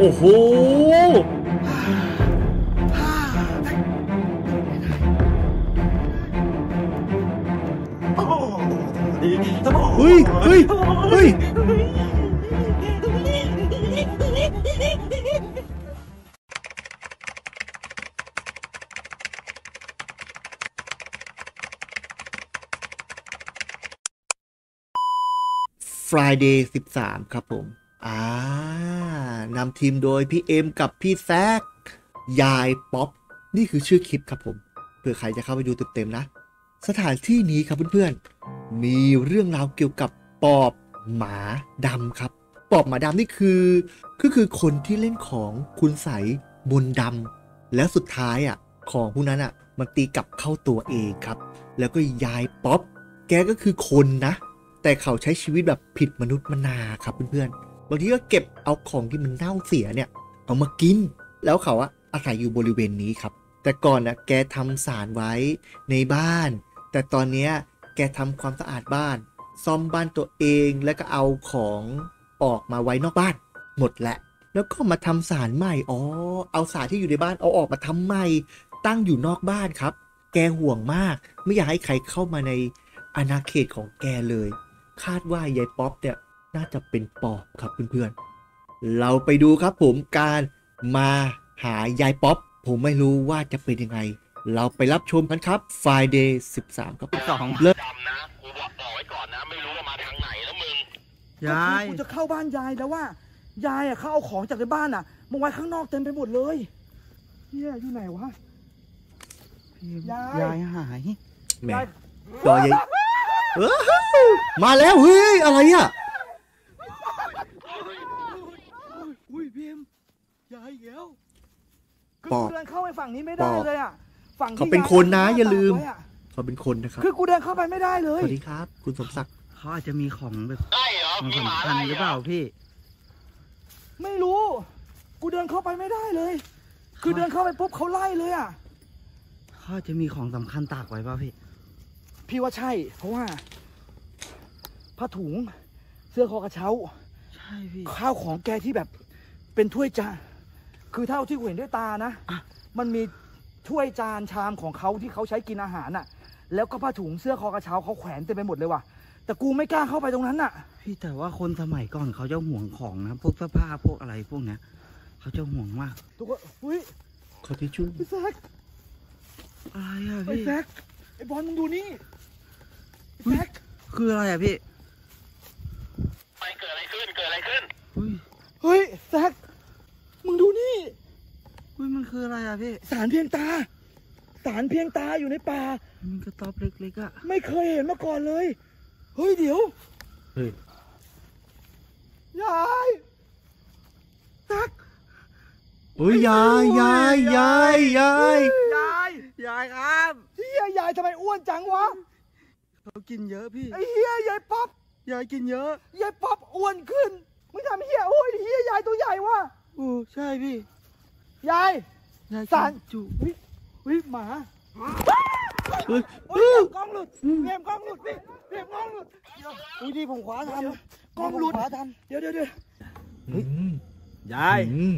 โอ้โหเฮ้ยเฮ้ยเฮ้ย Friday 13 ครับผม อ่า นำทีมโดยพี่เอ็มกับพี่แซกยายป๊อป นี่คือชื่อคลิปครับผมเผื่อใครจะเข้าไปดูเต็มๆนะ สถานที่นี้ครับเพื่อนๆ มีเรื่องราวเกี่ยวกับปอบหมาดำครับ ปอบหมาดำนี่คือก็คือคนที่เล่นของคุณใสบนดำแล้วสุดท้ายอะของพวกนั้นอะมันตีกลับเข้าตัวเองครับ แล้วก็ยายป๊อป แกก็คือคนนะ แต่เขาใช้ชีวิตแบบผิดมนุษย์มนาครับเพื่อนๆ บางทีก็เก็บเอาของที่มันเน่าเสียเนี่ย เอามากิน แล้วเขาอะอาศัยอยู่บริเวณนี้ครับ แต่ก่อนอะแกทำสารไว้ในบ้าน แต่ตอนเนี้ยแกทำความสะอาดบ้าน ซ่อมบ้านตัวเองแล้วก็เอาของออกมาไว้นอกบ้าน หมดแหละ แล้วก็มาทำสารใหม่อ๋อเอาสารที่อยู่ในบ้านเอาออกมาทำใหม่ ตั้งอยู่นอกบ้านครับ แกห่วงมาก ไม่อยากให้ใครเข้ามาในอาณาเขตของแกเลย คาดว่ายายป๊อปเนี่ย น่าจะเป็นปอบครับเพื่อนๆ เราไปดูครับผมการมาหายายป๊อป ผมไม่รู้ว่าจะเป็นยังไง เราไปรับชมกันครับ Friday 13 ครับสองเริ่มจำนะกูบอกบอกไว้ก่อนนะไม่รู้ว่ามาทางไหนแล้วมึงยายกูจะเข้าบ้านยายแล้วว่ายายอะเขาเอาของจากในบ้านอะมาไว้ข้างนอกเต็มไปหมดเลยเฮียอยู่ไหนวะยายยายหายแหมจอยายเออมาแล้วเฮ้ยอะไรอะ อุ้ยพี่เอ็มยายเแล้วคือปอบกูเดินเข้าไปฝั่งนี้ไม่ปได้อบเลยอะฝั่งที่เขาเป็นคนนะตอย่าลืมไว้อะเขาเป็นคนนะครับ คือกูเดินเข้าไปไม่ได้เลสยวัสดีครับ คุณสมศักดิ์เขาอาจจะมีของแบบได้เหรอของมีหมาสำคัญได้หรือเปล่าพี่ ไม่รู้ กูเดินเข้าไปไม่ได้เลย คือเดินเข้าไปปุ๊บเขาไล่เลยอะเขาอาจจะมีของสำคัญตากไว้เปล่าพี่ พี่ว่าใช่ เพราะว่าผ้าถุงเสื้อคอกระเช้า ใช่พี่ข้าวของแกที่แบบ เป็นถ้วยจานคือเท่าที่กูเห็นด้วยตานะอะมันมีถ้วยจานชามของเขาที่เขาใช้กินอาหารน่ะ แล้วก็ผ้าถุงเสื้อคอกระเช้าเขาแขวนเต็มไปหมดเลยว่ะแต่กูไม่กล้าเข้าไปตรงนั้นน่ะ พี่แต่ว่าคนสมัยก่อนเขาจะห่วงของนะพวกเสื้อผ้าพวกอะไรพวกเนี้ยเขาจะห่วงมากทุกคนอุ้ยขอทิชชู่ไอ้แซกอะไรอะไอ้พี่แซกไอ้บอลมึงดูนี่ไอ้แซกคืออะไรอะพี่ไปเกิดอะไรขึ้นเกิดอะไรขึ้นอุ้ยเฮ้ยแซก มึงดูนี่อุ้ยมันคืออะไรอะพี่ สารเพียงตา สารเพียงตาอยู่ในป่า มันกระต๊อบเล็กๆอะไม่เคยเห็นมาก่อนเลย เฮ้ยเดี๋ยว เฮ้ย ยายแซกเฮ้ยยายยายยายยายยายยายครับเฮียยายทำไมอ้วนจังวะเขากินเยอะพี่ไอ้เฮียยายป๊อปยายกินเยอะยายป๊อปอ้วนขึ้นมึงทำเฮียโอ้ยเฮียยายตัวใหญ่วะ โอ้ใช่พี่ ยาย ยายสารกินจุเฮ้ยเฮ้ยหมาเฮ้ยโอ้ยเดี๋ยวกล้องหลุดเกมกล้องหลุดพี่เกมกล้องหลุดอุ้ยดีผมขวาทันกล้องหลุดขวาทันเดี๋ยวเดี๋ยวเดี๋ยวอืมยายอืม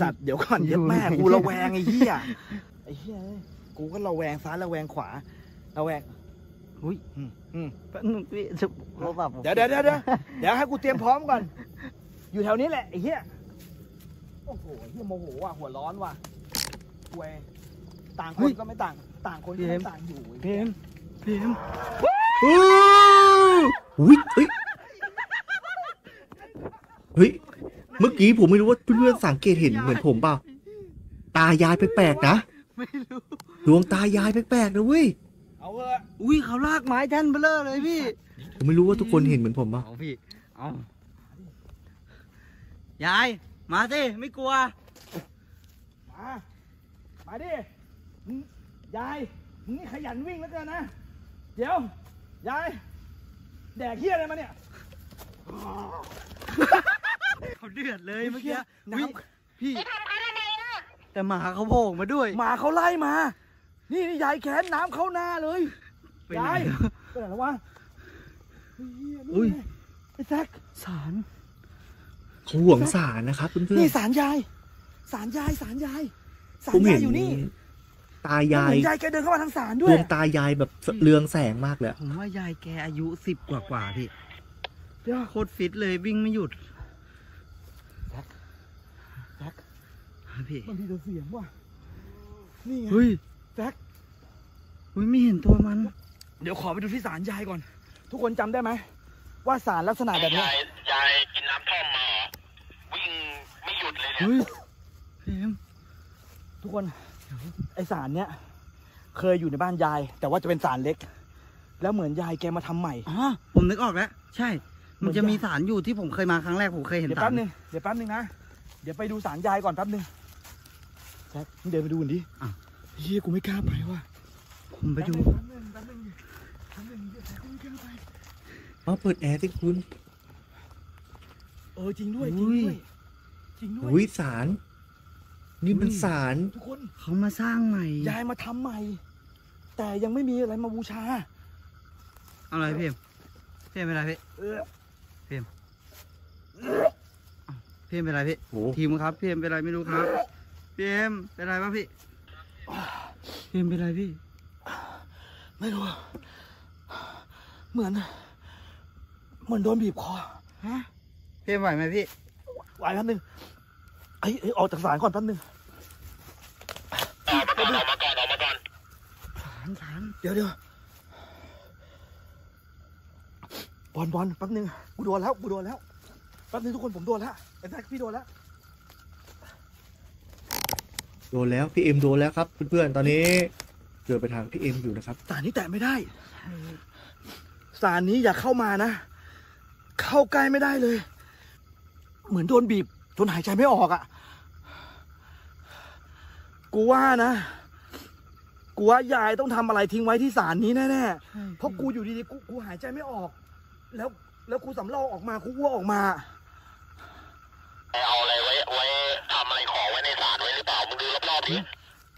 สัตว์เดี๋ยวก่อนเย็บแม่กูระแวงไอ้เหี้ยไอ้เหี้ยเอ้ยกูก็ระแวงซ้ายระแวงขวาระแวงอุ้ยอืมอืมแป๊บนึงพี่จะโทรศัพท์ผมเดี๋ยวเดี๋ยวเดี๋ยวเดี๋ยวเดี๋ยวให้กูเตรียมพร้อมก่อน อยู่แถวนี้แหละไอ้เหี้ย โอ้โหไอ้เหี้ยโมโหว่ะหัวร้อนว่ะเวยต่างคนก็ไม่ต่าง ต่างคนก็ไม่ต่างอยู่ไอ้พี่เหี้ยเอ็มพี่เอ็มเฮ้ยอุ้ยเฮ้ยเฮ้ย เมื่อกี้ผมไม่รู้ว่าเพื่อนๆสังเกตเห็นเหมือนผมเปล่า ตายายแปลกๆนะ ไม่รู้ ดวงตายายแปลกๆนะเว้ย เอาเถอะอุ้ยเขาลากไม้แท่นเบลอเลยพี่ ผมไม่รู้ว่าทุกคนเห็นเหมือนผมเปล่าเอาพี่ เอายาย มาสิไม่กลัว มา มาดิมึงยายมึงนี่ขยันวิ่งแล้วกันนะ เดี๋ยวยายแดกเหี้ยอะไรมาเนี่ยเขาเดือดเลยเมื่อกี้น้ำอุ๊ยพี่ แต่หมาเขาโผล่มาด้วย หมาเขาไล่มา นี่นี่ยายแขนน้ำเข้าหน้าเลยไปไหนยายแล้วไปไหนแล้ววะเฮ้ยอุ้ยนี่ไงไอ้แซกสารยเขา ห่วงสารนะครับเพื่อนนี่สารยายสารยายสารยายสาๆผมรยาเห็ยนอยู่นี่ตายายผมเห็นยายแกเดินเข้ามาทางสารด้ดววยงตายายแบบเรืองแสงมากเลยอะผมว่ายายแกอายุสิบกว่ากว่าๆพี่เดี๋ยวโคตรฟิตเลยวิ่งไม่หยุดแจ็คแจ็คฮะพี่มันมีแต่เสียงว่ะนี่ไงเฮ้ยแจ็คเฮ้ยไม่เห็นตัวมัน เดี๋ยวขอไปดูที่สารยายก่อน ทุกคนจำได้ไหมว่าสารลักษณะแบบเนี้ เลยเนี่ยเฮ้ยพี่เอ็มทุกคนไอสารเนี้ยเคยอยู่ในบ้านยาย แต่ว่าจะเป็นสารเล็ก แล้วเหมือนยายแกมาทำใหม่อ๋อผมนึกออกแล้ว ใช่ มันจะเหมือนมียายสารอยู่ที่ผมเคยมาครั้งแรกผมเคยเห็นเดี๋ยวสารแป๊บนึงเดี๋ยวแป๊บนึงนะเดี๋ยวไปดูสารยายก่อนแป๊บนึงแจ็คมึงเดินไปดูหน่อยดิอะเฮียกูไม่กล้าไปว่ะผมไปดูแป๊บนึงแป๊บนึงแป๊บนึงเดี๋ยวแจ็คกูไม่กล้าไปอ๋อเปิดแอร์ที่คุณเออจริงด้วยจริงด้วยจ ริงด้วยอุ้ยสาร นี่มันสารทุกคนเขามาสร้างใหม่ยายมาทำใหม่ แต่ยังไม่มีอะไรมาบูชาเอาอะไรพี่เอ็มพี่เอ็มเป็นไรพี่เออพี่เอ็มเป็นไรพี่โอ้ทีมครับพี่เอ็มเป็นไรไม่รู้ครับพี่เอ็มเป็นไรวะพี่พี่เอ็มเป็นไรพี่ ไม่รู้อะเหมือน เหมือนโดนบีบคอฮะพี่เอ็มไหวไหมพี่ไหวแป๊บนึงเอ้ยเอ้ยออกจากศาลก่อนแป๊บนึงออกมาก่อนออกมาก่อนออกมาก่อนสารสารเดี๋ยวเดี๋ยวบอลบอลแป๊บนึงกูโดนแล้วกูโดนแล้วแป๊บนึงทุกคนผมโดนแล้วไอ้แท็กพี่โดนแล้วโดนแล้วพี่เอ็มโดนแล้วครับเพื่อนๆตอนนี้เกิดไปทางพี่เอ็มอยู่นะครับสารนี้แตะไม่ได้สารนี้อย่าเข้ามานะ เข้าใกล้ไม่ได้เลย เหมือนโดนบีบ จนหายใจไม่ออกอะ่ะ กูว่านะ กูว่ายายต้องทำอะไรทิ้งไว้ที่สารนี้แน่ๆ เพราะกูอยู่ดีๆ กูกูหายใจไม่ออก แล้วแล้วกูสำรอกออกมากูอ้วกออกมา เอาอะไรไว้ไว้ทำอะไรของไว้ในศาลไว้หรือเปล่า มึงดูรอบๆดิ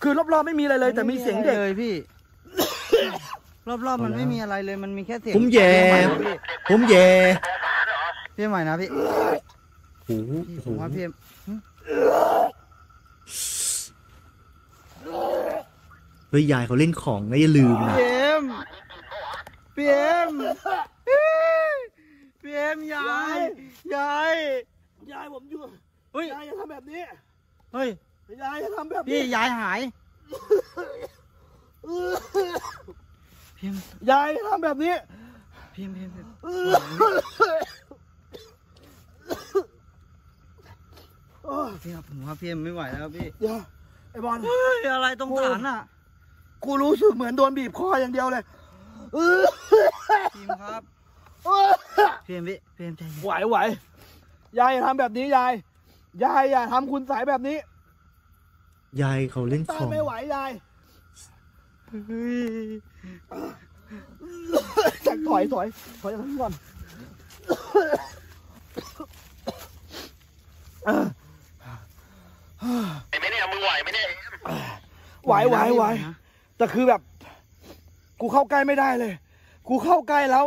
คือรอบๆไม่มีอะไรเลย แต่มีเสียงเด็กเลยพี่ รอบๆมันไม่มีอะไรเลย มันมีแค่เสียง ผมแย่พี่ผมแย่พี่เอ็มไหวนะพี่ โอ้โหพี่ผมว่าพี่เอ็มเฮ้ยยายเขาเล่นของนะอย่าลืมนะพี่เอ็มพี่เอ็มพี่เอ็มยายยายยายผมอยู่เฮ้ยยายอย่าทำแบบนี้เฮ้ยยายอย่าทำแบบพี่นี้ยายหายพี่เอ็มยายอย่าทำแบบนี้พี่เอ็มพี่เอ็ม พี่เอ็มโอ้ยพี่ครับผมว่าพี่เอ็มไม่ไหวแล้วพี่เดี๋ยวไอ้บอลเฮ้ยอะไรตรงฐานอะ กูรู้สึกเหมือนโดนบีบคออย่างเดียวเลยทีมครับเออพี่เอ็มพี่พี่เอ็มใจเย็นไหวไหวยายอย่าทำแบบนี้ยายยายอย่าทำคุณไสยแบบนี้ ยายเขาเล่นขต้าอนงไม่ไหวยายเฮ้ยจักถอยถอยถอยจากนั้นก่อน เออไอ้ไม่เนี่ยมึงไหวไหมเนี่ยไหวไหวไหวแต่คือแบบ กูเข้าใกล้ไม่ได้เลย กูเข้าใกล้แล้ว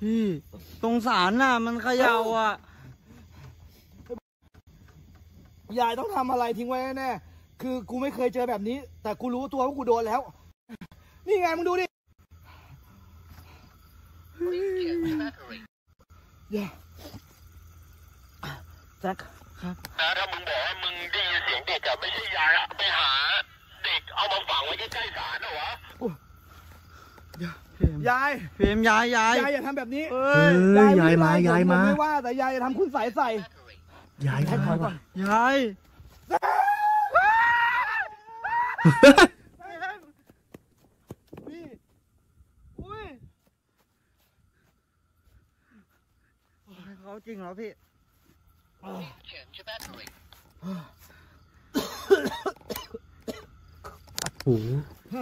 พี่ตรงศาลน่ะ มันเขย่าอะยายต้องทำอะไรทิ้งไว้แน่ๆคือกูไม่เคยเจอแบบนี้ แต่กูรู้ตัวว่ากูโดนแล้ว นี่ไงมึงดูดิ อย่าแจ็คครับนะถ้ามึงบอกว่ามึงได้ยินเสียงเด็กอะไม่ใช่ยายอะไปหา เด็กเอามาฝังไว้ใกล้ๆศาลเหรอวะพี่เอ็มยายพี่เอ็มยายยายยายอย่าทำแบบนี้เอ้เอยอยายมาไได้ยายมาผไม่ว่าแต่ยายอย่าทำคุณใส่ใส่ยายแจ็คถอยก่อนยาย พี่อุ้ย เขา จริงเหรอพี่โอ้โห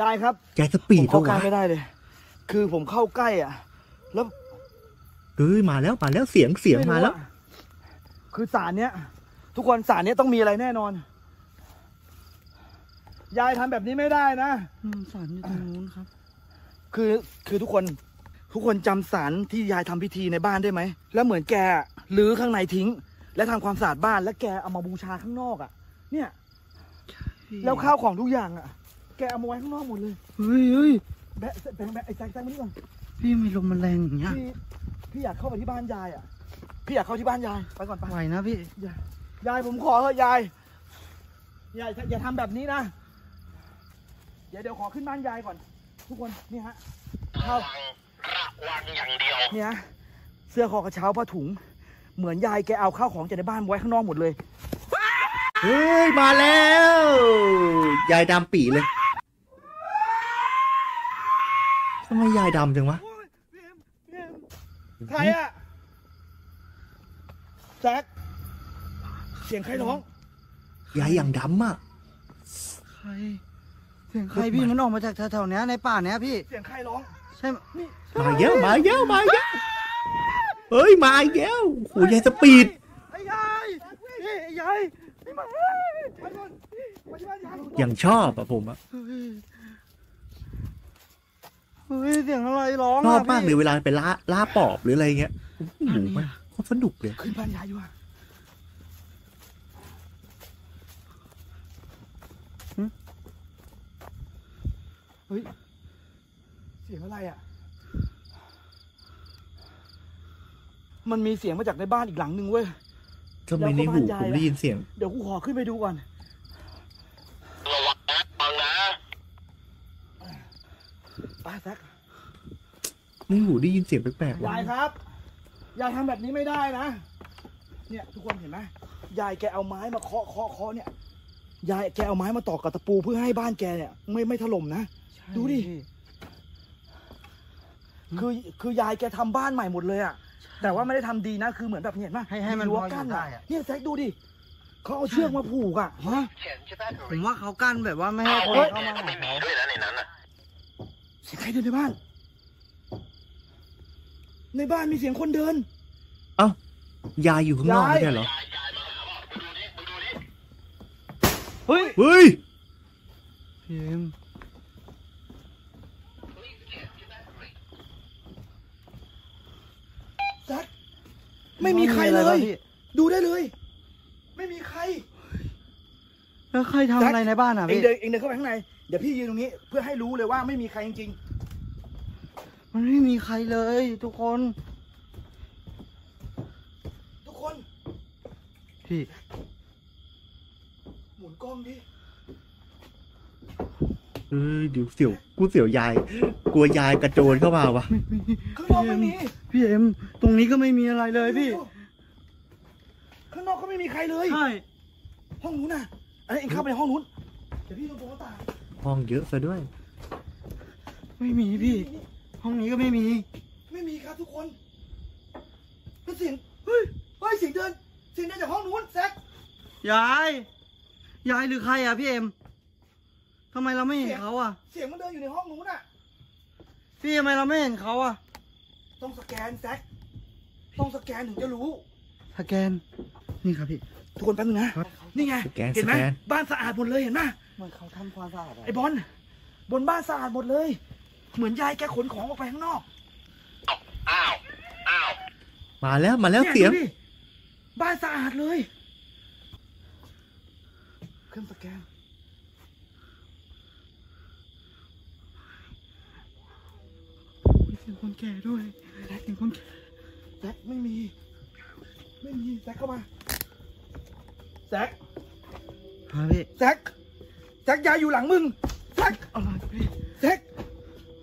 ยายครับยายสปีผมดเข้าปะใกล้วะไม่ได้เลย คือผมเข้าใกล้อะ แล้วเฮ้ยมาแล้วมาแล้วเสียงเสียงมาแล้วไรู้อะคือสารเนี้ย ทุกคนสารเนี้ยต้องมีอะไรแน่นอน ยายทำแบบนี้ไม่ได้นะอืมศาลอยู่ตรงนู้นครับ คือคือทุกคน ทุกคนจำสารที่ยายทำพิธีในบ้านได้ไหม แล้วเหมือนแกรื้อข้างในทิ้ง และทำความสะอาดบ้าน แล้วแกเอามาบูชาข้างนอกอะ เนี่ย แล้วข้าวของทุกอย่างอะ แกเอามาไว้ข้างนอกหมดเลย เฮ้ยเฮ้ยแบะแบะแบะไอ้แซงแซงมานี่ก่อนพี่มีลมมันแรงอย่างเงี้ย พี่พี่อยากเข้าไปที่บ้านยายอะ พี่อยากเข้าที่บ้านยาย ไปก่อนไปไหวนะพี่ ยายยายผมขอเถอะยาย ยายอย่าทำแบบนี้นะ เดี๋ยวเดี๋ยวขอขึ้นบ้านยายก่อน ทุกคนนี่ฮะระข้าววัง ระวังอย่างเดียว เนี่ยฮะเสื้อคอกระเช้าผ้าถุง เหมือนยายแกเอาข้าวของจากในบ้านไว้ข้างนอกหมดเลยเฮ้ยมาแล้ว ยายดำปีเลยทำไมยายดำจังวะใครอะแจ็คเสียงใครร้อง ยายอย่างดำอะใคร เสียงใครพี่มันออกมาจากแถวๆเนี้ยในป่าเนี้ยพี่ เสียงใครร้อง ใช่ไหมนี่มาเยอะมาเยอะมาเยอะเฮ้ยมาอีกแล้วโอ้โหยายสปีดไอ้ยายนี่ไอ้ยายนี่มาเฮ้ยไปก่อนไปที่บ้านยายอย่างชอบอะผมอะเฮ้ยเฮ้ยเสียงอะไรร้องชอะอบมากเลยพี่เวลาไปล่าล่าปอบหรืออะไรเงี้ยโอ้โหมันโคตรสนุกเลยขึ้นบ้านยายดีกว่าเฮ้ยเสียงอะไรอะ มันมีเสียงมาจากในบ้านอีกหลังหนึ่งเว้ย ทำไมในหูผมได้ยินเสียง เดี๋ยวกูขอขึ้นไปดูก่อน ระวังนะระวังนะไปแซกในหูได้ยินเสียงแปลกๆว่ะยายครับ ยายทำแบบนี้ไม่ได้นะ เนี่ย ทุกคนเห็นไหมยายแกเอาไม้มาเคาะเคาะเคาะเนี่ย ยายแกเอาไม้มาตอกกับตะปูเพื่อให้บ้านแกเนี่ย ไม่ไม่ถล่มนะ ดูดิ คือคือยายแกทำบ้านใหม่หมดเลยอะแต่ว่าไม่ได้ทำดีนะคือเหมือนแบบเนี่ยเห็นไหมให้ให้มันรั้วพออยู่กั้นได้อะอะเนี่ยแซกดูดิเขาเอาเชือกมาผูกอะฮะเขียนใช่ไหมผมว่าเขากั้นแบบว่าไม่ให้คนเฮ้ยเข้ามาก็หาไม่มีเขาด้วยนะในนั้นอะเสียงใครเดินในบ้าน ในบ้านมีเสียงคนเดินยายอยู่ข้างนอกยายไม่ใช่เหรอเฮ้ยเฮ้ยพี่เอ็ม แซก ไม่มีใครเลยอะไวะพี่ดูได้เลย ไม่มีใคร แล้วใครทำอะไรในบ้านอะเองพี่ เดินเองเดินเข้าไปข้างใน เดี๋ยวพี่ยืนตรงนี้ เพื่อให้รู้เลยว่าไม่มีใครจริงมันไม่มีใครเลยทุกคน ๆ ทุกคน พี่ หมุนกล้องดิ เฮ้ยเดี๋ยวเสียวกูเสียวยาย กลัวยายกระโจนเข้ามาวะข้างนอกไม่มีพี่เอ็มตรงนี้ก็ไม่มีอะไรเลยพี่ ข้างนอกก็ไม่มีใครเลย ใช่ ห้องนู้นน่ะไอ้ยเองเข้าไปในห้องนู้น เดี๋ยวพี่ลงตรงหน้าต่างห้องเยอะซะด้วย ไม่มีพี่ ห้องนี้ก็ไม่มี ไม่มีครับทุกคนแล้วเสียง เฮ้ยเฮ้ยเสียงเดิน เสียงเดินจากห้องนู้นแซกยาย ยายหรือใครอะพี่เอ็ม ทำไมเราไม่เห็นเขาอะ เสียงมันเดินอยู่ในห้องนู้นน่ะ พี่ทำไมเราไม่เห็นเขาอะ ต้องสแกนแซกต้องสแกนถึงจะรู้ สแกน นี่ครับพี่ ทุกคนแป๊บนึงนะ นี่ไง สแกนเห็นไหมสแกน บ้านสะอาดหมดเลยเห็นไหมเหมือนเขาทำความสะอาดไอ้บอลบนบ้านสะอาดหมดเลย เหมือนยายแกขนของออกไปข้างนอกอ้าวอ้าวมาแล้วมาแล้วนี่เสียง ดูดิบ้านสะอาดเลย เครื่องสแกน เสียงคนแก่ด้วยเสียงคนแก่แซกไม่มี ไม่มีแซกเข้ามาแซกฮะพี่แซกแซกยายอยู่หลังมึงแซกอะไรพี่แซก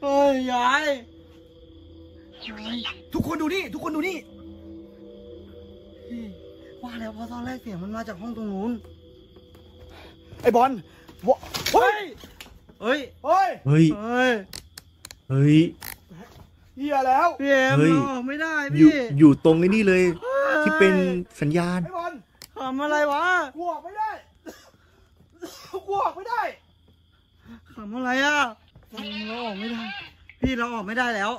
เฮ้ยยายทุกคนดูนี่ ทุกคนดูนี่พี่ว่าแล้วเพอตอนแรกเสียงมันมาจากห้องตรงนู้น ไอ้บอลวะเฮ้ย เฮ้ย เฮ้ย เฮ้ย เฮ้ย เฮ้ยเฮียแล้วพี่เอ็มเฮ้ยเราออกไม่ได้อยู่พี่อยู่ตรงไอ้นี่เลย ที่เป็นสัญญาณ ไอ้บอลทำอะไรวะกูออกไม่ได้กูออกไม่ได้ทำอะไรอะเราออกไม่ได้ พี่เราออกไม่ได้แล้ว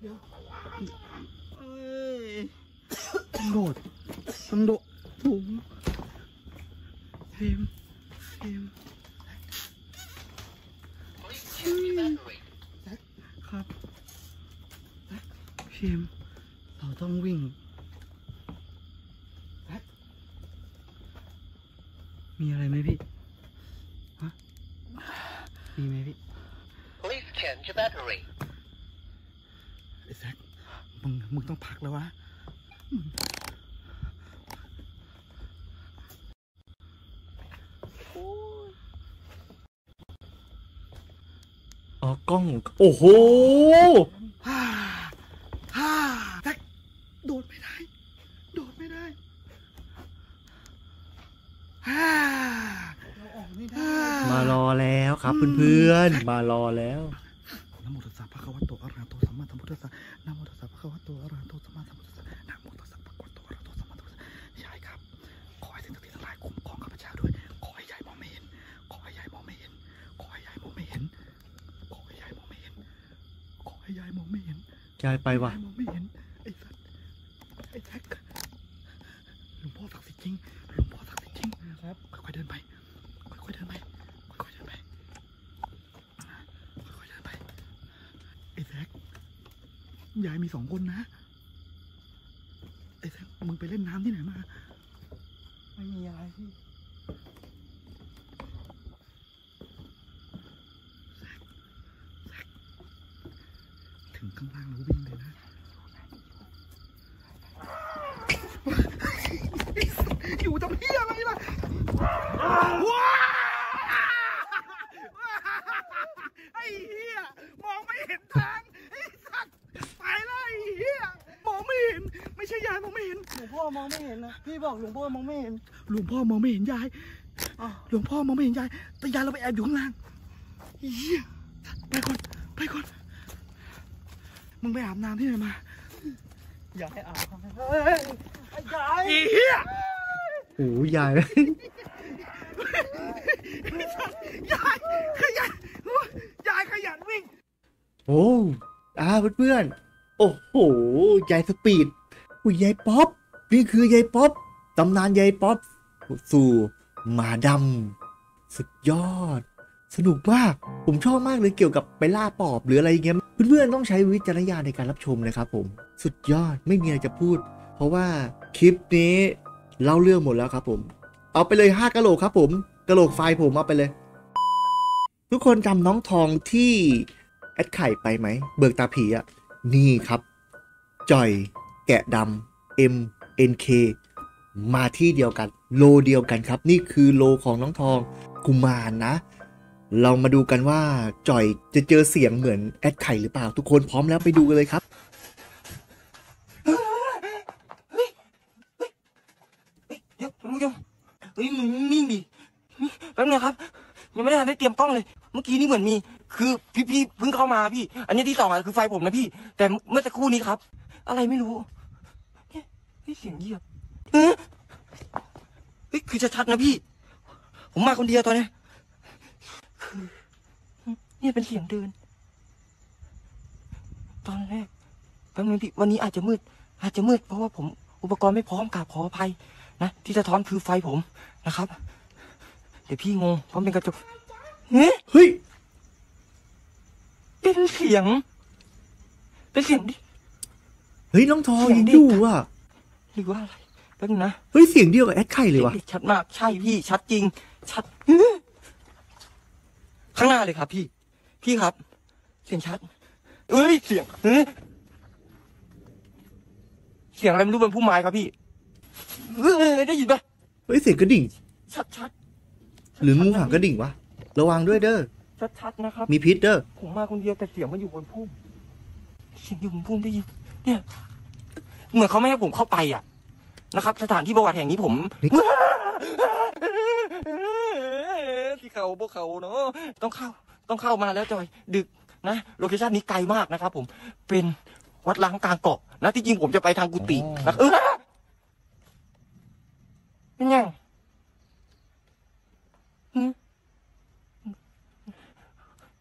เดี๋ยวเอ้ยตำรวจตำรวจถุงพิมพ์พิมพ์ครับ พี่เอ็มเราต้องวิ่งแบ็คมีอะไรไหมพี่ ฮะ มีไหมพี่ Please change battery ไอ้แซคมึง มึงต้องพักแล้ววะ อ๋อกล้อง โอ้โห ฮ่าฮ่าแซคโดดไม่ได้ โดดไม่ได้ฮ่าเราออกไม่ได้ มารอแล้วครับ เพื่อนๆ มารอแล้วนะโมตัสสะภะคะวะโตอะระหะโตสัมมาสัมพุทธัสสะนะโมตัสสะภะคะวะโตอะระหะโตสัมมาสัมพุทธัสสะนะโมตัสสะภะคะวะโตอะระหะโตสัมมาสัมพุทธัสสะยายครับ ขอให้สิ่งศักดิ์สิทธิ์ทั้งหลายคุ้มครองข้าพเจ้าด้วย ขอให้ยายมองไม่เห็น ขอให้ยายมองไม่เห็น ขอให้ยายมองไม่เห็น ขอให้ยายมองไม่เห็น ขอให้ยายมองไม่เห็น ยายไปว่ะ ยายมองไม่เห็น ไอ้สัตว์ไอ้แท็กหลวงพ่อศักดิ์สิทธิ์จริง หลวงพ่อศักดิ์สิทธิ์จริงนะครับ ค่อยๆเดินไป ค่อยๆเดินไป ค่อยๆเดินไป ค่อยๆเดินไป ไอ้แท็กยายมีสองคนนะ ไอ้แท็กมึงไปเล่นน้ำที่ไหนมา ไม่มีอะไรพี่แท็กแท็กถึงข้างล่างแล้ววิ่งเลยนะ อยู่ทำเพี้ยอะไรล่ะว้าไอ้เหี้ย มองไม่เห็นทาง ไอ้สัตว์ไปแล้วไอ้เหี้ย มองไม่เห็น ไม่ใช่ยายมองไม่เห็น หลวงพ่อมองไม่เห็นนะพี่บอกหลวงพ่อมองไม่เห็น หลวงพ่อมองไม่เห็นยายอ้าวหลวงพ่อมองไม่เห็นยาย แต่ยายเราไปแอบอยู่ข้างล่างเหี้ยไปก่อนไปก่อนมึงไปอาบน้ำที่ไหนมา อย่าให้อาบเฮ้ยไอ้ยายไอ้เหี้ยโอ้ยายยายขยันยายขยันวิ่ง โอ้อาเพื่อนๆโอ้โหยายสปีดอุ้ยยายป๊อปนี่คือยายป๊อป ตำนานยายป๊อปสู่หมาดำสุดยอด สนุกมาก ผมชอบมากเลยเกี่ยวกับไปล่าปอบหรืออะไรเงี้ยเพื่อนๆต้องใช้วิจารณญาณในการรับชมนะครับผม สุดยอดไม่มีอะไรจะพูด เพราะว่าคลิปนี้เล่าเรื่องหมดแล้วครับผม เอาไปเลย5กะโหลกครับผมกะโหลกไฟล์ผมเอาไปเลย ทุกคนจำน้องทองที่แอดไข่ไปไหมเบิกตาผีอะ่ะนี่ครับ จ่อย แกะดำ M N K มาที่เดียวกัน โลเดียวกันครับ นี่คือโลของน้องทองกุมารนะ เรามาดูกันว่าจ่อยจะเจอเสียงเหมือนแอดไข่หรือเปล่า ทุกคนพร้อมแล้วไปดูกันเลยครับเดี๋ยวคุณผู้ชมเฮ้ยมึงนิ่งดิแป๊บนึงครับ ยังไม่ได้ทันได้เตรียมกล้องเลย เมื่อกี้นี่เหมือนมี คือพี่พี่เพิ่งเข้ามาพี่ อันนี้ที่สองอะคือไฟผมนะพี่ แต่เมื่อสักครู่นี้ครับ อะไรไม่รู้เนี่ยเสียงเหยียบ เฮ้ยเฮ้ยคือชัดๆนะพี่ ผมมาคนเดียวตอนเนี้ยคือเนี่ยเป็นเสียงเดิน ตอนแรกแป๊บนึงพี่วันนี้อาจจะมืด อาจจะมืดเพราะว่าผมอุปกรณ์ไม่พร้อมกราบขออภัยนะที่สะท้อนคือไฟผมนะครับ เดี๋ยวพี่งงเพราะมันเป็นกระจกเฮ้ยเฮ้ยเป็นเสียง เป็นเสียงดิเฮ้ยน้องทองเสียงยังเด็กอยู่อะหรือว่าอะไรแป๊บนึงนะเฮ้ยเสียงเดียวกับแอดไข่เลยว่ะสีงด็กชัดมากใช่พี่ชัดจริง ชัดเฮ้ยข้างหน้าเลยครับ พี่ พี่ครับ เสียงชัดเอ้ยเสียงเฮ้ยเสียงอะไรไม่รู้เป็นผู้ไม้ครับพี่เฮ้ยได้ยินปะเฮ้ยเสียงกระดิ่ง ชัดชัดหรืองูหางกระดิ่งวะระวังด้วยเด้อชัดชัดๆนะครับมีพิษเด้อผมมาคนเดียวแต่เสียงมันอยู่บนพุ่มเสียงอยู่บนพุ่มได้ยินเนี่ยเหมือนเขาไม่ให้ผมเข้าไปอะ นะครับ สถานที่ประวัติแห่งนี้ผม ที่เขาพวกเขาเนาะต้องเข้าต้องเข้ามาแล้วจอยดึกนะโลเคชั่นนี้ไกลมากนะครับ ผมเป็นวัดล้างกลางเกาะนะที่จริงผมจะไปทางกุฏินะเออเป็นยังหืม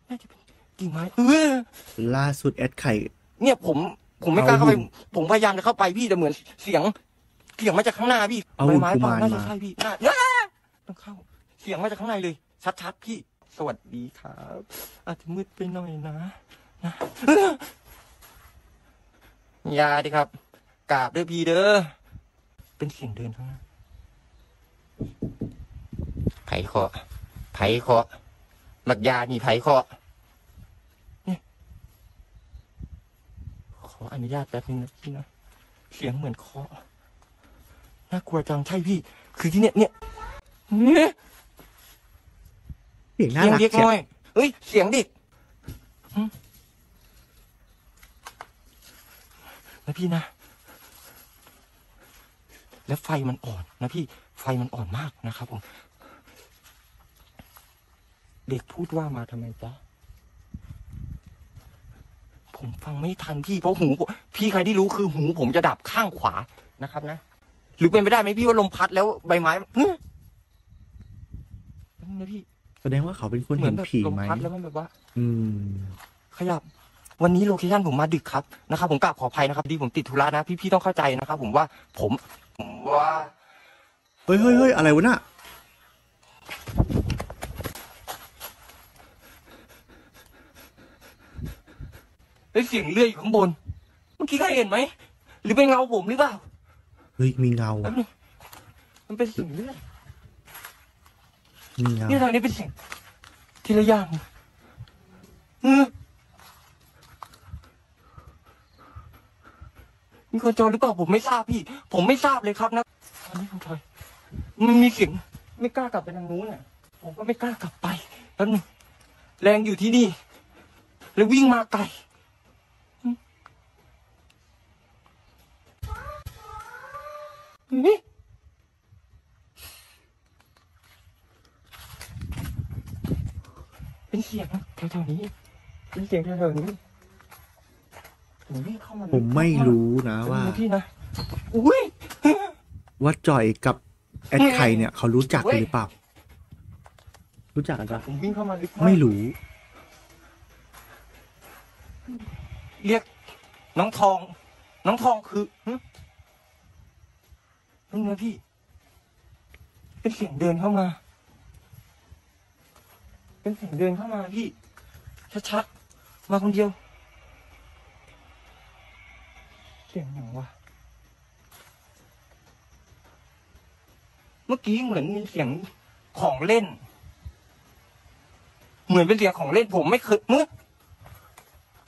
น่าจะเป็นกิ่งไม้เออล่าสุดแอดไข่ เนี่ยผม ผมไม่กล้าเอาเข้าไปหุ่นผมพยายามจะเข้าไปพี่แต่เหมือนเสียง เสียงมาจากข้างหน้าพี่เอาหุ่นใบไม้กุเปล่ามารน่าจะมาใช่พี่น่าย่าต้องเข้า เสียงมาจากข้างในเลย ชัดๆพี่ สวัสดีครับ อาจจะมืดไปหน่อยนะนะอยาดิครับกราบเด้อพี่เด้อ เป็นเสียงเดินข้างหน้าไผเคาะไผเคาะบักยานี่ไผเคาะเนี่ยขออนุญาตแป๊บนึงนะพี่นะ เสียงเหมือนเคาะ น่ากลัวจังใช่พี่ คือที่เนี่ยเนี่ยเนี่ยเสียงน่าเสียงรักเด็กเชียน้วอยเฮ้ยเสียงเด็กหึนะพี่นะ แล้วไฟมันอ่อนนะพี่ไฟมันอ่อนมากนะครับผม เด็กพูดว่ามาทำไมจ๊ะ ผมฟังไม่ทันพี่เพราะหูผมพี่ใครที่รู้คือหูผมจะดับข้างขวานะครับนะ หรือเป็นไปได้ไหมพี่ว่าลมพัดแล้วใบไม้มันฮึนั่นนะพี่แสดงว่าเขาเป็นคนเหมืเห็อนนแบบผีลมไหมพัดแล้วมันแบบว่า อืม ขยับ วันนี้โลเคชั่นผมมาดึกครับนะครับ ผมกราบขออภัยนะครับดีผมติดธุระนะ พี่ๆต้องเข้าใจนะครับ ผมว่าผมผมว่า เฮ้ยเฮ้ยเฮ้ยอะไรวะน่ะเฮ้ยเสียงเลื่อยอยู่ข้างบน เมื่อกี้ใครเห็นไหม หรือเป็นเงาผมหรือเปล่า เฮ้ยมีเงาแป๊อะบนึงมันเป็นเสียงเลื่อยมีเงานี่ทางนี้เป็นเสียงทีละอย่างเออมีคนจรหรือเปล่าผมไม่ทราบพี่ ผมไม่ทราบเลยครับนะอันนี้คุณทอยมันมีเสียงไม่กล้ากลับไปทางนู้นน่ะ ผมก็ไม่กล้ากลับไปแป๊บนึงแรงอยู่ที่นี่ แล้ววิ่งมาไกล เป็นเสียงแถวๆนี้ เป็นเสียงแถวๆนี้ผมวิ่งเข้ามาผมไม่รู้นะว่าเป็นพี่นะอุ้ยว่าจอยกับแอดไข่เนี่ย เขารู้จักกันหรือเปล่า รู้จักกันปะผมวิ่งเข้ามาลึกากไม่รู้ เรียกน้องทอง น้องทองคือหึ นี่นะพี่ เป็นเสียงเดินเข้ามา เป็นเสียงเดินเข้ามาพี่ ชัดๆ มาคนเดียว เสียงอย่างวะ เมื่อกี้เหมือนมีเสียงของเล่น เหมือนเป็นเสียงของเล่นผมไม่เคยเมื่อ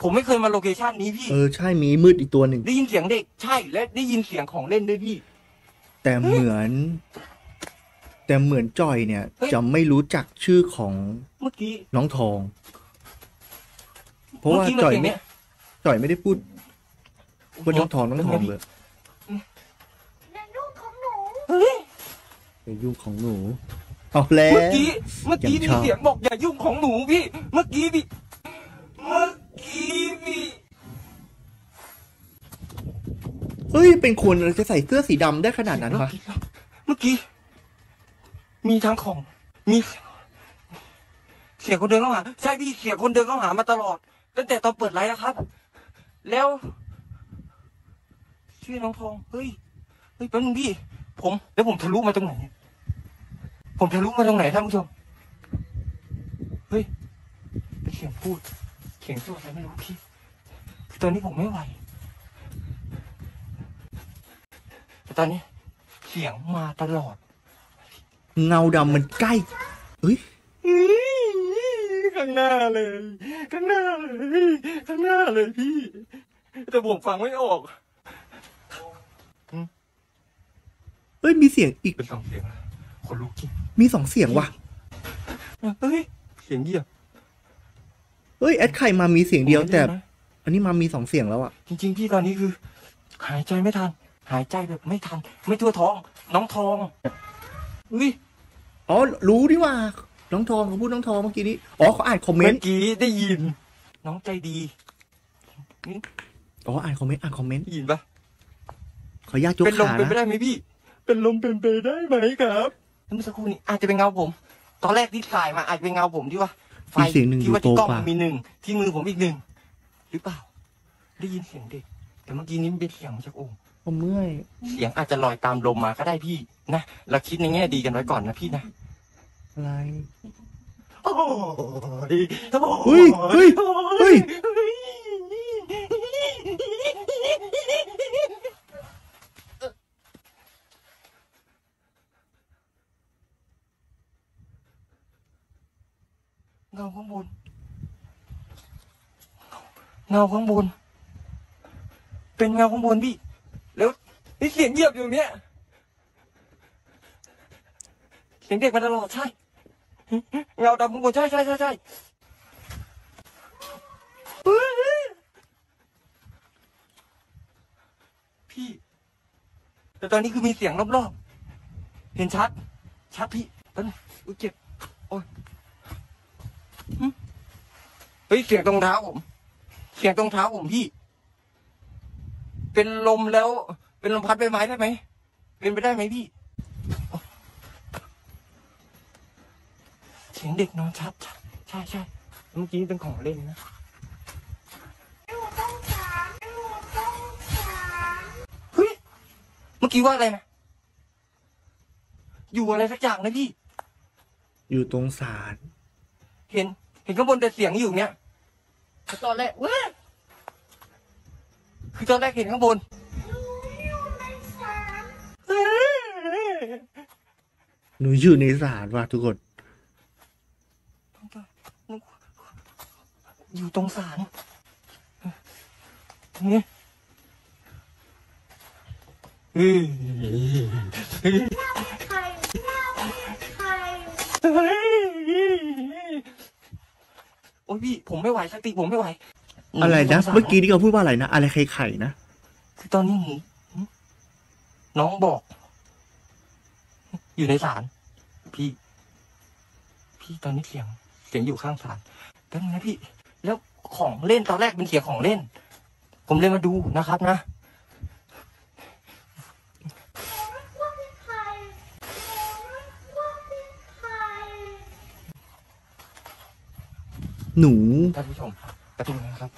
ผมไม่เคยมาโลเคชันนี้พี่ เออ ใช่มีมืดอีกตัวหนึ่ง ได้ยินเสียงเด็ก ใช่ และได้ยินเสียงของเล่นด้วยพี่ แต่เหมือน แต่เหมือนจอยเนี่ยเฮ้ยจะไม่รู้จักชื่อของเมื่อกี้น้องทอง เพราะว่ามื่กี้มันจอยเสีงไม่เนี้ยจอยไม่ได้พูดว่าน้องทองน้องทองเลยเฮ้ยอย่ายุ่งของหนูเอาแล้วเมื่อกี้เมื่อกี้ยังมีชอบเสียงบอกอย่ายุ่งของหนูพี่ เมื่อกี้พี่เมื่อกี้ เฮ้ย เป็นคนอะไรจะใส่เสื้อสีดำได้ขนาดนั้นวะเมื่อกี้ มีทั้งของ มีเสียงคนเดินเข้าหา ใช่พี่เสียงคนเดินเข้าหามาตลอด ตั้งแต่ตอนเปิดไลฟ์นะครับ แล้ว ชื่อน้องทอง เฮ้ย เฮ้ยแป๊บนึงพี่ ผม แล้วผมทะลุมาตรงไหนเนี่ยผมทะลุมาตรงไหนท่านผู้ชม เฮ้ยเป็นเสียงพูด เสียงตัวอะไรไม่รู้พี่คือตอนนี้ผมไม่ไหวแต่ตอนนี้เสียงมาตลอด เงาดำมันใกล้เฮ้ยข้างหน้าเลย ข้างหน้าเลย ข้างหน้าเลยพี่ แต่ผมฟังไม่ออกเฮ้ยมีเสียงอีกเป็นสองเสียงนะคนลุกจริงมีสองเสียงว่ะเฮ้ย เสียงเดียวเฮ้ยแอดไข่มามีเสียงเดียวแต่นะอันนี้มามีสองเสียงแล้วอะจริง ๆ พี่ตอนนี้คือ หายใจไม่ทัน หายใจแบบไม่ทัน ไม่ทั่วท้อง น้องทองอุ้ยอ๋อ รู้ดิว่า น้องทองเขาพูดน้องทองเมื่อกี้นี้ อ๋อเขาอ่านคอมเมเมื่นอต์กี้ได้ยิน น้องใจดีอ๋อ อ่านคอมเมนต์ อ่านคอมเมนต์ ได้ยินปะขออนุญาตยกเป็นลมขาเป็นไปนะได้ไหมพี่ เป็นลมเป็นไปได้ไหมครับเมื่อสักครู่นี้อาจจะเป็นเงาผม ตอนแรกที่ถ่ายมาอาจจะเป็นเงาผมที่ว่าไฟมีเสียงหนึ่งอที่ยู่ว่าโตที่กล้องกว่า มีหนึ่งที่มือผมอีกหนึ่งหรือเปล่า ได้ยินเสียงเด็กแต่เมื่อกี้นี้มันเป็นเสียงมาจากโอ่ง ผมเมื่อยเสียงอาจจะลอยตามลมมาก็ได้พี่นะเราคิดในแง่ดีกันไว้ก่อนนะพี่นะอะไร โอ้ยเฮ้ยเฮ้ยเฮ้ย เงาข้างบน เงาข้างบน เป็นเงาข้างบนพี่ นี่เสียงเหยียบอยู่เนี้ยเสียงเด็กมาตลอดใช่เงาดำข้างบนใช่ใช่ใช่ใช่พี่ แต่ตอนนี้คือมีเสียงรอบๆ เห็นชัด ชัดพี่ตอนอุ้ยเจ็บ โอ้ยเฮ้ยเสียงตรงเท้าผม เสียงตรงเท้าผมพี่ เป็นลมแล้ว เป็นลมพัดใบไม้ได้ไหม เป็นไปได้ไหมพี่เสียงเด็กนอนชัดชัดใช่ใช่เมื่อกี้เป็นของเล่นนะเฮ้ยเมื่อกี้ว่าอะไรนะอยู่อะไรสักอย่างนะพี่ อยู่ตรงศาลเห็น เห็นข้างบนแต่เสียงอยู่เนี้ยคือตอนแรกเว้ยคือตอนแรกเห็นข้างบน หนูอยู่ในศาลว่ะทุกคน อยู่ตรงศาลนี่เฮ้ยโอ้ยพี่ผมไม่ไหวสติผมไม่ไหวอะไรนะ เมื่อกี้นี่เขาพูดว่าอะไรนะ อะไรไข่ๆนะ คือตอนนี้น้องบอก อยู่ในศาลพี่ พี่ตอนนี้เสียง เสียงอยู่ข้างศาลแป๊บนึงนะพี่ แล้วของเล่นตอนแรกเป็นเสียงของเล่น ผมเลยมาดูนะครับนะหนูท่านผู้ชมกระตุ้นนะครับ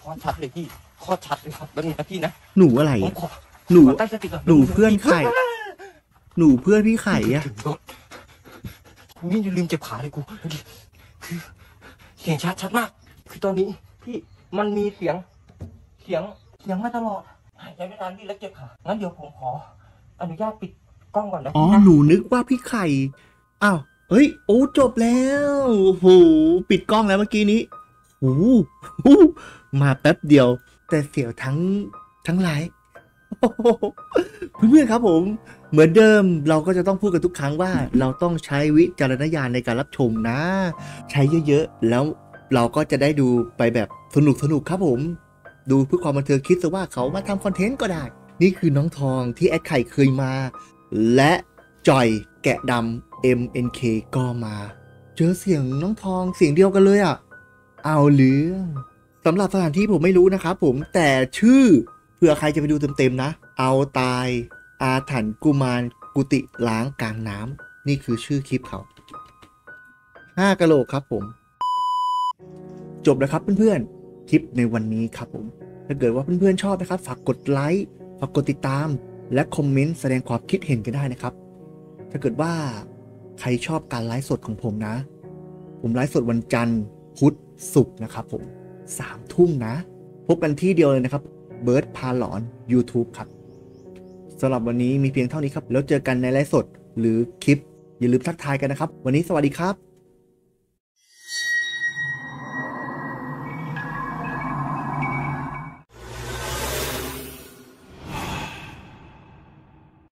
โคอชัดเลยพี่โคอชัดเลยครับแป๊บนึงนะพี่นะหนูอะไร ผมอะขอหนูขอตั้งสติก่อนหนูเพื่อนไข่ หนูเพื่อนพี่ไข่อะถึงรถกูนี่จะลืมเจ็บขาเลยกูดูดิคือเสียงชัดชัดมาก คือตอนนี้พี่มันมีเสียง เสียงเสียงมาตลอดหายใจไม่ทันพี่แล้วเจ็บขางั้นเดี๋ยวผมขอ อนุญาตปิดกล้องก่อนนะอ๋อพี่นะหนูนึกว่าพี่ไข่อ้าวเฮ้ยโอ้จบแล้วโอ้โหปิดกล้องแล้วเมื่อกี้นี้โอ้โหโอ้โหมาแป๊บเดียว แต่เสียวทั้งทั้งไลฟ์โอ้โห เพื่อนๆครับผม เหมือนเดิมเราก็จะต้องพูดกันทุกครั้งว่า เราต้องใช้วิจารณญาณในการรับชมนะ ใช้เยอะๆ แล้วเราก็จะได้ดูไปแบบสนุกๆครับผม ดูเพื่อความบันเทิงคิดซะว่าเขามาทำคอนเทนต์ก็ได้ นี่คือน้องทองที่แอดไข่เคยมา และจอยแกะดำ MNK ก็มา เจอเสียงน้องทองเสียงเดียวกันเลยอะ เอาเรื่องสำหรับสถานที่ผมไม่รู้นะครับผมแต่ชื่อ เผื่อใครจะไปดูเต็มๆนะ เอาตายอาถรรพ์กุมารกุติล้างกลางน้ำนี่คือชื่อคลิปเขาห้ากะโหลกครับผม จบแล้วครับเพื่อนๆ คลิปในวันนี้ครับผม ถ้าเกิดว่าเพื่อนๆชอบนะครับ ฝากกดไลค์ ฝากกดติดตาม และคอมเมนต์แสดงความคิดเห็นกันได้นะครับ ถ้าเกิดว่าใครชอบการไลฟ์สดของผมนะ ผมไลฟ์สดวันจันทร์ พุธ ศุกร์นะครับผมสามทุ่มนะ พบกันที่เดียวเลยนะครับ เบิร์ดพาหลอน YouTube ครับสำหรับวันนี้มีเพียงเท่านี้ครับ แล้วเจอกันในไลฟ์สดหรือคลิป อย่าลืมทักทายกันนะครับ วันนี้สวัสดีครับ